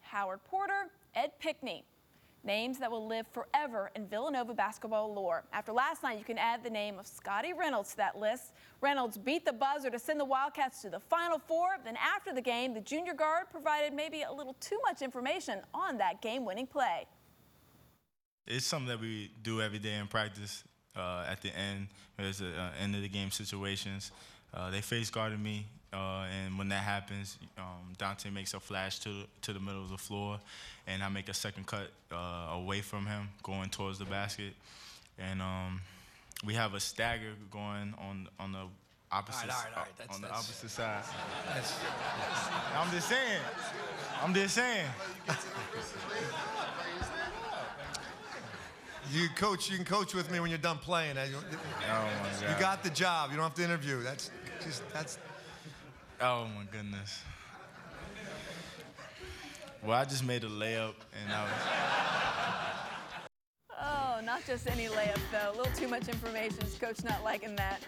Howard Porter, Ed Pinckney. Names that will live forever in Villanova basketball lore. After last night, you can add the name of Scottie Reynolds to that list. Reynolds beat the buzzer to send the Wildcats to the Final Four. Then after the game, the junior guard provided maybe a little too much information on that game-winning play. It's something that we do every day in practice. Uh, at the end, there's uh, end of the game situations. Uh, they face guarded me, uh, and when that happens, um, Dante makes a flash to to the middle of the floor, and I make a second cut uh, away from him, going towards the basket, and um, we have a stagger going on on the opposite all right, all right. That's- on the that's- opposite side. That's, I'm just saying. I'm just saying. you coach. You can coach with me when you're done playing. You, Oh you got the job. You don't have to interview. That's that's. Oh my goodness. Well, I just made a layup and I was. Oh, not just any layup, though. A little too much information. Coach not liking that?